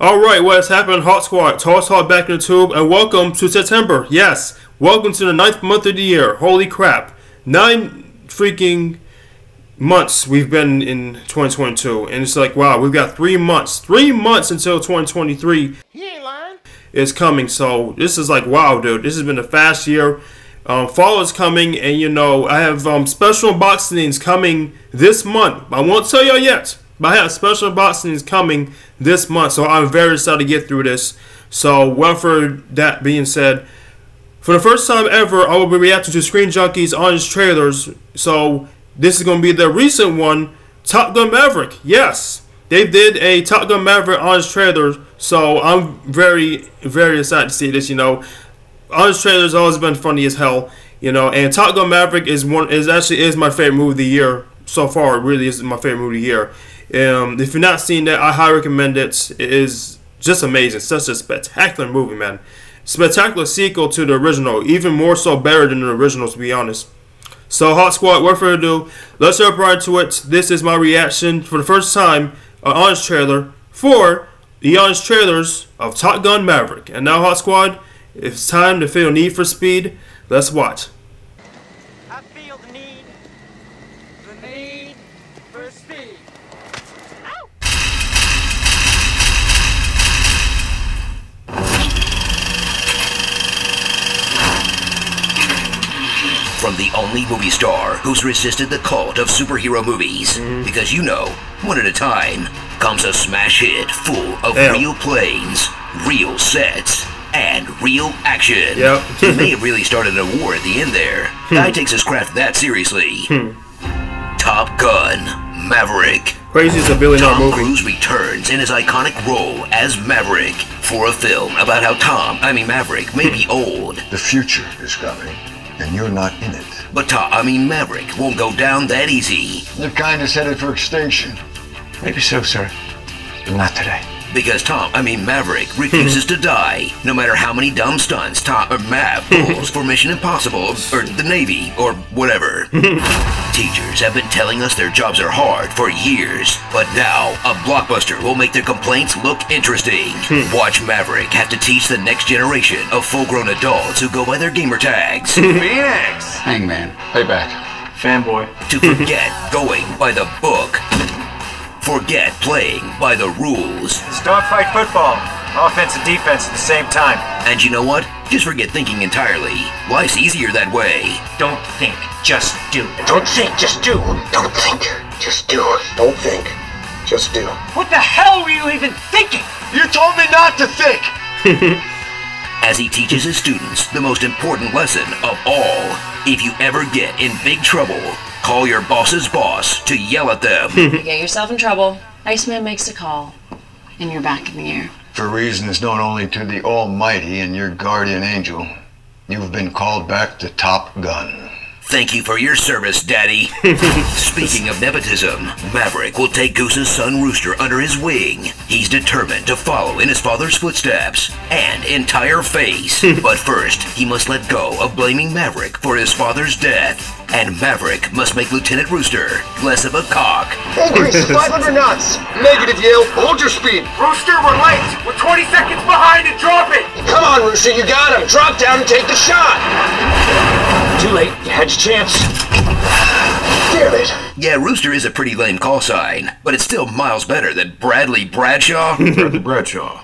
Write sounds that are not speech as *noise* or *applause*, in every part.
Alright, what has happened, HawkSquad? Toss Hot back in the tube, and welcome to September. Yes, welcome to the ninth month of the year. Holy crap. Nine freaking months we've been in 2022, and it's like, wow, we've got three months. Three months until 2023 He ain't lying. is coming, so this is like, wow, dude. This has been a fast year. Um, fall is coming, and you know, I have um, special unboxings coming this month. I won't tell y'all yet, but I have special unboxings coming this month, so I'm very excited to get through this. So, well, for that being said, for the first time ever, I will be reacting to Screen Junkies honest trailers. So, this is going to be the recent one, Top Gun Maverick. Yes, they did a Top Gun Maverick honest trailer, so I'm very, very excited to see this. You know, honest trailers always been funny as hell. You know, and Top Gun Maverick is one is actually is my favorite movie of the year so far. It really is my favorite movie of the year. Um, if you're not seeing that, I highly recommend it. It is just amazing. Such a spectacular movie, man. Spectacular sequel to the original, even more so better than the original, to be honest. So, HawkSquad, without further ado, let's jump right into it. This is my reaction for the first time, an honest trailer for the honest trailers of Top Gun Maverick. And now, HawkSquad, it's time to feel need for speed. Let's watch. I feel the need. The need for speed. From the only movie star who's resisted the cult of superhero movies. Because you know, one at a time comes a smash hit full of Damn. real planes, real sets, and real action. Yep. *laughs* he may have really started a war at the end there. Guy takes his craft that seriously. Hmm. Top Gun Maverick. Crazy is a billion dollar Tom. Cruise returns in his iconic role as Maverick for a film about how Tom, I mean Maverick, may be *laughs* old, The future is coming, and you're not in it. but Tom, I mean Maverick, won't go down that easy. The kind is headed for extinction. Maybe so, sir. But not today. Because Tom, I mean Maverick, refuses to die, no matter how many dumb stunts Tom or Mav pulls for Mission Impossible or the Navy or whatever. *laughs* Teachers have been telling us their jobs are hard for years, but now a blockbuster will make their complaints look interesting. Hmm. Watch Maverick have to teach the next generation of full-grown adults who go by their gamer tags *laughs* Phoenix! Hangman, payback. Fanboy. to forget *laughs* going by the book. Forget playing by the rules. It's dogfight football. Offense and defense at the same time. And you know what? Just forget thinking entirely. Life's easier that way. Don't think, just do. Don't think, just do. Don't think, just do. Don't think, just do. What the hell were you even thinking? You told me not to think! *laughs* As he teaches his students the most important lesson of all. If you ever get in big trouble, call your boss's boss to yell at them. *laughs* You get yourself in trouble. Iceman makes a call, and you're back in the air. For reasons known only to the Almighty and your guardian angel, you've been called back to Top Gun. Thank you for your service, Daddy. *laughs* Speaking of nepotism, Maverick will take Goose's son Rooster under his wing. He's determined to follow in his father's footsteps and entire face. *laughs* but first, he must let go of blaming Maverick for his father's death. And Maverick must make Lieutenant Rooster less of a cock. Increase to 500 knots. Negative, Yale. Hold your speed. Rooster, we're late. We're 20 seconds behind and drop it. Come on, Rooster, you got him. Drop down and take the shot. Too late. You had your chance. Damn it. Yeah, Rooster is a pretty lame call sign, but it's still miles better than Bradley Bradshaw. *laughs* Bradley Bradshaw.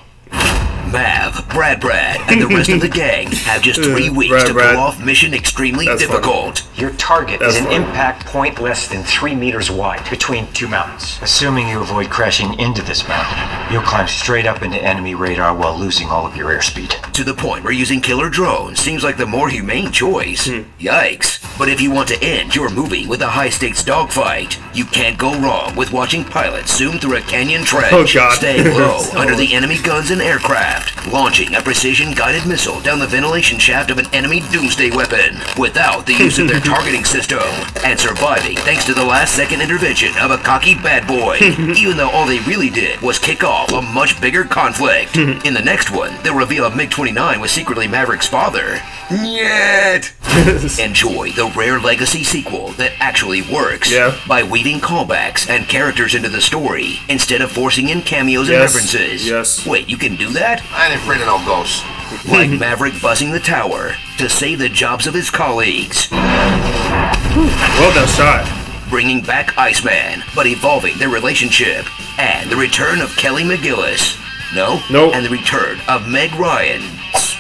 Mav, Brad Brad, and the rest of the *laughs* gang have just three weeks Brad to Brad. pull off mission extremely That's difficult. Your target That's is an fine. impact point less than three meters wide between two mountains. Assuming you avoid crashing into this mountain, you'll climb straight up into enemy radar while losing all of your airspeed. To the point where using killer drones seems like the more humane choice. Hmm. Yikes. But if you want to end your movie with a high stakes dogfight, you can't go wrong with watching pilots zoom through a canyon trench, Oh, God. staying low *laughs* So- under the enemy guns and aircraft, launching a precision guided missile down the ventilation shaft of an enemy doomsday weapon without the use of their *laughs* targeting system, and surviving thanks to the last second intervention of a cocky bad boy, *laughs* even though all they really did was kick off a much bigger conflict. In the next one, they'll reveal a MiG 29 was secretly Maverick's father. Yet! *laughs* Enjoy the rare legacy sequel that actually works Yeah. by weaving callbacks and characters into the story instead of forcing in cameos and references. Yes. Wait, you can do that? I ain't afraid of no ghosts. *laughs* Like Maverick buzzing the tower to save the jobs of his colleagues. Well done shot. bringing back Iceman, but evolving their relationship, and the return of Kelly McGillis. No? Nope. And the return of Meg Ryan's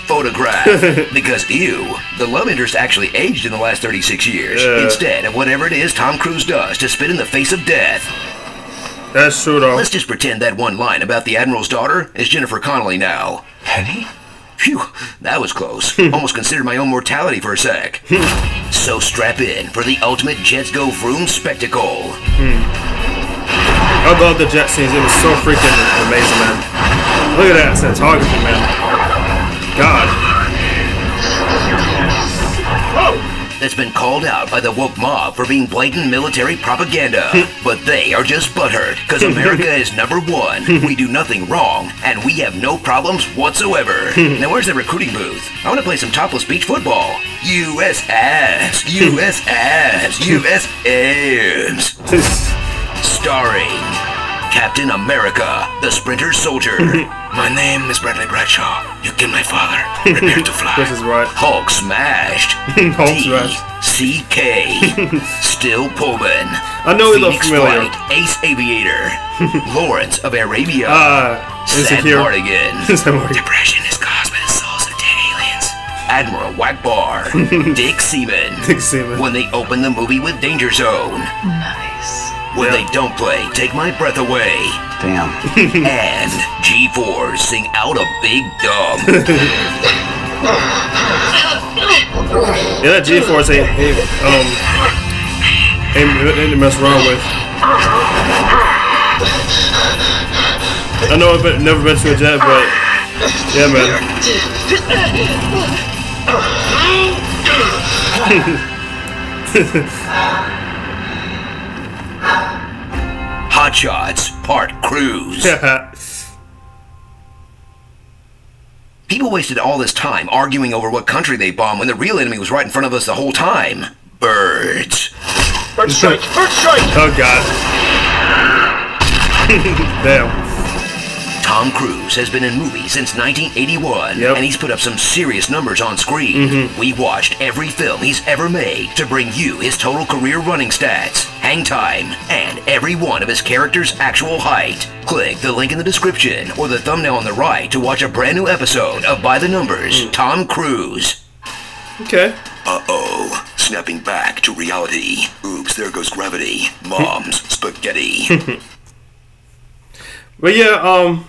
photograph. *laughs* because, ew, the love interest actually aged in the last 36 years, Yeah. instead of whatever it is Tom Cruise does to spit in the face of death. That's true though. Let's just pretend that one line about the Admiral's daughter is Jennifer Connelly now. Penny? Phew, that was close. *laughs* Almost considered my own mortality for a sec. *laughs* so strap in for the ultimate Jets Go Vroom spectacle. Hmm. I love the jet scenes. It was so freaking amazing, man. Look at that cinematography, man. God. that's been called out by the woke mob for being blatant military propaganda. Hmm. but they are just butthurt because hmm. America is *laughs* number one. Hmm. We do nothing wrong, and we have no problems whatsoever. now, where's the recruiting booth? I want to play some topless beach football. U.S. ass, U.S. ass, U.S. abs. Starring Captain America, the Sprinter Soldier. *laughs* my name is Bradley Bradshaw. You killed my father. Prepare to fly. *laughs* This is right. Hulk smashed. *laughs* Hulk D smashed. C K. Still Pullman. I know he looked Phoenix familiar. Flight, Ace Aviator. Lawrence of Arabia. Ah, Sad insecure. Mardigan. Sad Mardigan. Depression is caused by the souls of dead aliens. Admiral Wackbar. Dick Seaman. Dick Seaman. When they open the movie with Danger Zone. Nice. When Yeah. they don't play, Take My Breath Away. Damn. *laughs* and G4 sing out a big dumb. Yeah, that G-Force ain't, ain't um ain't, ain't to mess around with. I know I've been, never been to a jet, but yeah, man. *laughs* Hot Shots Part Cruise. *laughs* People wasted all this time arguing over what country they bombed when the real enemy was right in front of us the whole time. Birds. Bird strike! Bird strike! oh God. *laughs* Damn. Tom Cruise has been in movies since 1981, Yep. and he's put up some serious numbers on screen. Mm-hmm. We watched every film he's ever made to bring you his total career running stats, hang time, and every one of his character's actual height. Click the link in the description or the thumbnail on the right to watch a brand new episode of By the Numbers, Tom Cruise. Okay. Uh-oh. Snapping back to reality. Oops, there goes gravity. Mom's *laughs* spaghetti. *laughs* But yeah, um,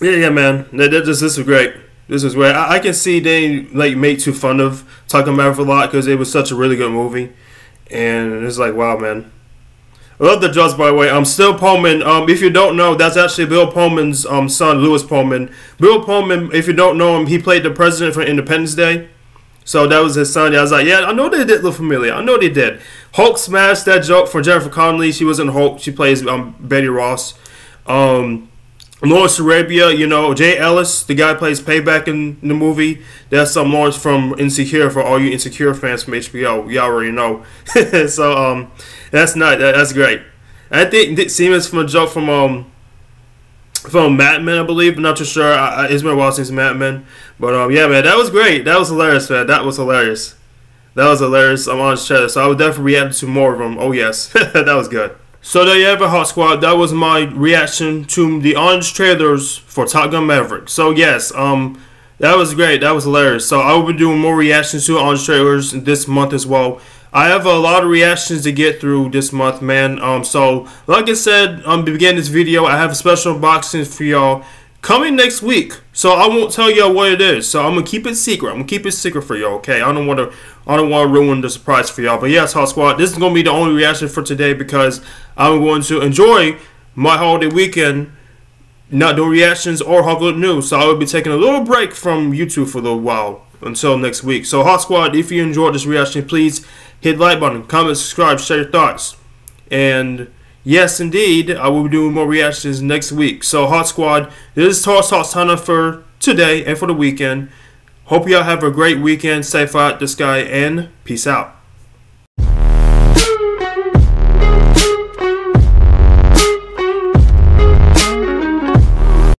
yeah, yeah, man. That, that this was great. This was great. I, I can see they like make too fun of talking about it a lot because it was such a really good movie, and it's like wow, man. I love the judge, by the way. Um, Still Pullman. Um, if you don't know, that's actually Bill Pullman's um son, Lewis Pullman. Bill Pullman, if you don't know him, he played the president for Independence Day. So that was his son. I was like, yeah, I know they did look familiar. I know they did. Hulk smashed that joke for Jennifer Connelly. She wasn't Hulk. She plays um, Betty Ross. Um, Lawrence Arabia, you know, Jay Ellis, the guy plays Payback in, the movie. That's um Lawrence from Insecure for all you Insecure fans from HBO. Y'all already know. *laughs* so um, that's not that, that's great. I think Dick Siemens from a joke from um from Mad Men, I believe. Not too sure. I, I, it's been a while since Mad Men, but um, yeah, man, that was great. That was hilarious, man. That was hilarious. That was hilarious. I'm on trailer, so I would definitely react to more of them. Oh yes, *laughs* that was good. So there you have it, HawkSquad. That was my reaction to the honest trailers for Top Gun Maverick. So yes, um, that was great. That was hilarious. So I will be doing more reactions to honest trailers this month as well. I have a lot of reactions to get through this month, man. Um, so like I said, um, beginning this video, I have a special unboxing for y'all coming next week. So I won't tell y'all what it is. So I'm gonna keep it secret. I'm gonna keep it secret for y'all. Okay? I don't want to. I don't want to ruin the surprise for y'all. But yes, HawkSquad, this is gonna be the only reaction for today because I'm going to enjoy my holiday weekend. Not doing reactions or Hollywood news, so I will be taking a little break from YouTube for a little while until next week. So, HawkSquad, if you enjoyed this reaction, please hit like button, comment, subscribe, share your thoughts, and yes, indeed, I will be doing more reactions next week. So, HawkSquad, this is Toss sign for today and for the weekend. Hope y'all have a great weekend. Far out the sky and peace out.